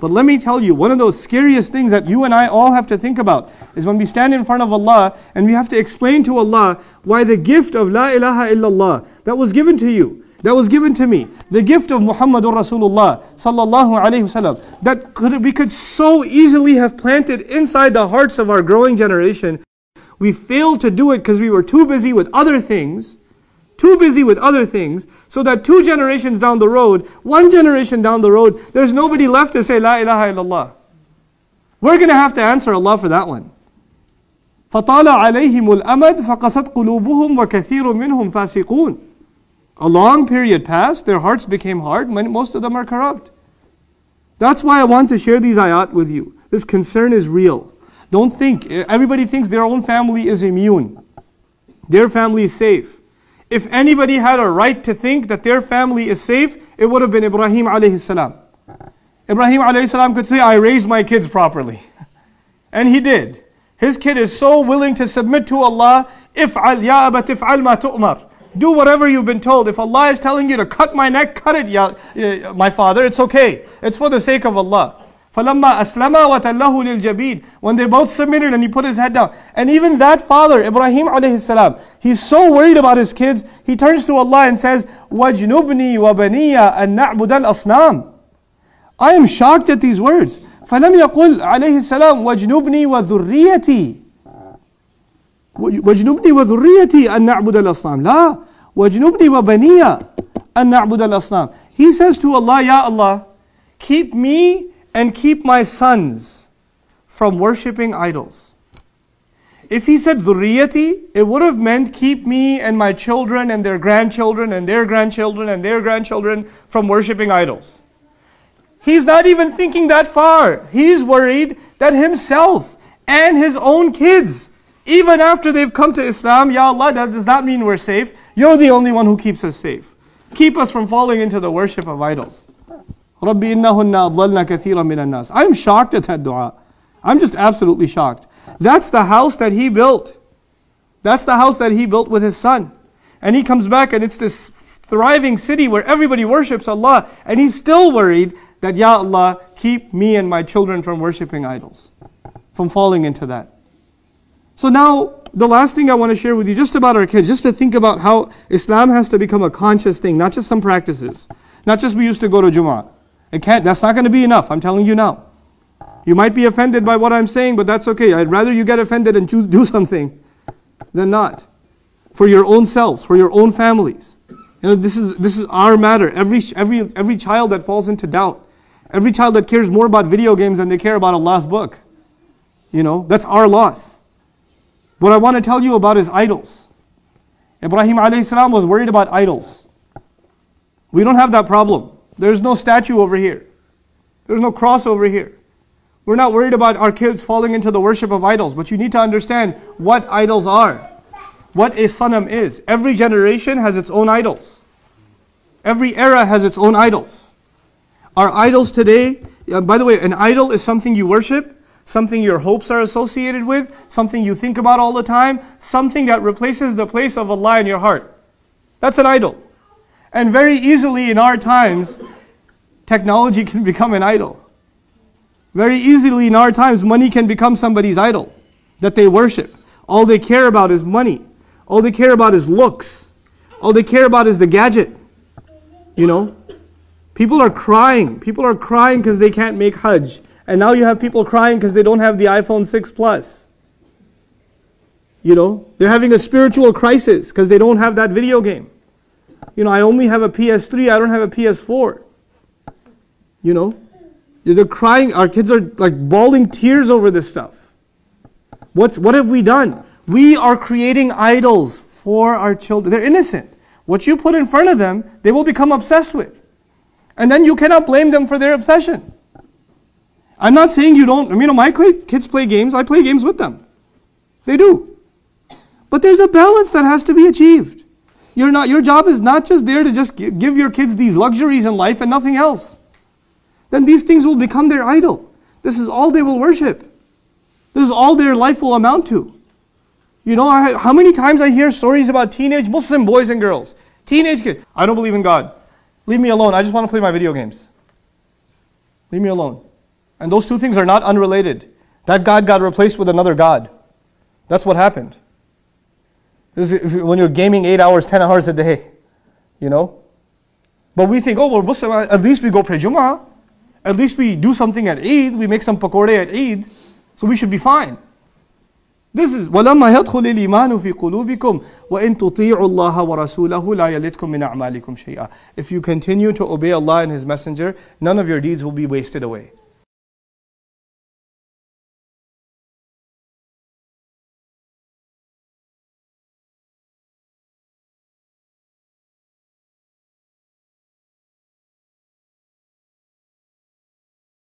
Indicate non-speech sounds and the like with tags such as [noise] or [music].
But let me tell you, one of those scariest things that you and I all have to think about is when we stand in front of Allah and we have to explain to Allah why the gift of La ilaha illallah that was given to you, that was given to me, the gift of Muhammadur Rasulullah sallallahu alaihi wasallam, that could, we could so easily have planted inside the hearts of our growing generation. We failed to do it because we were too busy with other things too busy with other things, so that two generations down the road, one generation down the road, there's nobody left to say La ilaha illallah. We're going to have to answer Allah for that one. فطال عليهم الأمد فقست قلوبهم وكثير منهم فاسقون. A long period passed, their hearts became hard, most of them are corrupt. That's why I want to share these ayat with you. This concern is real. Don't think, everybody thinks their own family is immune. Their family is safe. If anybody had a right to think that their family is safe, it would have been Ibrahim alayhi salam. Ibrahim alayhi salam could say, I raised my kids properly. And he did. His kid is so willing to submit to Allah, if'al ya abat if'al ma tu'mar. Do whatever you've been told. If Allah is telling you to cut my neck, cut it, ya, eh, my father. It's okay. It's for the sake of Allah. فَلَمَّا أَسْلَمَا وَتَلَّهُ لِلْجَبِينِ When they both submitted and he put his head down. And even that father, Ibrahim alayhi salam, he's so worried about his kids, he turns to Allah and says, وَجْنُبْنِي وَبَنِيَ أَن نَعْبُدَ الْأَصْنَامِ I am shocked at these words. فَلَمْ يَقُلْ عَلَيْهِ السَّلَامُ وَجْنُبْنِي وَذُرِّيَّتِي وَجْنُبْنِي وَذُرِّيَّتِي أَن نَعْبُدَ الْأَصْنَامِ لا وَجْنُبْنِي وَبَنِيَ أَن نَعْبُدَ الْأَصْنَامِ He says to Allah, Ya Allah, keep me and keep my sons from worshipping idols. If he said dhurriyati, it would have meant keep me and my children and their grandchildren and their grandchildren and their grandchildren from worshipping idols. He's not even thinking that far. He's worried that himself and his own kids, even after they've come to Islam, Ya Allah, that does not mean we're safe. You're the only one who keeps us safe. Keep us from falling into the worship of idols. رَبِّ إِنَّهُنَّ أَضْلَلْنَا كَثِيرًا مِنَ النَّاسِ I'm shocked at that dua. I'm just absolutely shocked. That's the house that he built. That's the house that he built with his son. And he comes back and it's this thriving city where everybody worships Allah. And he's still worried that, Ya Allah, keep me and my children from worshipping idols, from falling into that. So now, the last thing I want to share with you, just about our kids, just to think about how Islam has to become a conscious thing, not just some practices. Not just we used to go to Jumu'ah. It can't, that's not going to be enough. I'm telling you now. You might be offended by what I'm saying, but that's okay. I'd rather you get offended and choose, [laughs] do something than not. For your own selves, for your own families. You know, this is, this is our matter. Every, every, every child that falls into doubt, every child that cares more about video games than they care about Allah's book, you know, that's our loss. What I want to tell you about is idols. Ibrahim alayhi was worried about idols. We don't have that problem. There's no statue over here. There's no cross over here. We're not worried about our kids falling into the worship of idols, but you need to understand what idols are, what a sanam is. Every generation has its own idols. Every era has its own idols. Our idols today, uh, by the way, an idol is something you worship, something your hopes are associated with, something you think about all the time, something that replaces the place of Allah in your heart. That's an idol. And very easily in our times, technology can become an idol. Very easily in our times, money can become somebody's idol that they worship. All they care about is money. All they care about is looks. All they care about is the gadget. You know? People are crying. People are crying because they can't make Hajj. And now you have people crying because they don't have the iPhone 6 Plus. You know? They're having a spiritual crisis because they don't have that video game. You know, I only have a PS3, I don't have a PS4. You know? They're crying, our kids are like bawling tears over this stuff. What's, what have we done? We are creating idols for our children. They're innocent. What you put in front of them, they will become obsessed with. And then you cannot blame them for their obsession. I'm not saying you don't, you know, my kids play games, I play games with them. They do. But there's a balance that has to be achieved. You're not, your job is not just there to just give your kids these luxuries in life and nothing else. Then these things will become their idol. This is all they will worship. This is all their life will amount to. You know, how many times I hear stories about teenage Muslim boys and girls, teenage kids. I don't believe in God. Leave me alone. I just want to play my video games. Leave me alone. And those two things are not unrelated. That God got replaced with another God. That's what happened. This is when you're gaming eight hours, 10 hours a day, you know? But we think, oh, well, Muslim, uh, at least we go pray Jum'ah. At least we do something at Eid. We make some pakora at Eid. So we should be fine. This is وَلَمَّا يَدْخُلِ الْإِيمَانُ فِي قُلُوبِكُمْ وَإِن تُطِيعُوا اللَّهَ وَرَسُولَهُ لَا يَلِتْكُم مِّنْ أَعْمَالِكُمْ شَيْئًا If you continue to obey Allah and His Messenger, none of your deeds will be wasted away.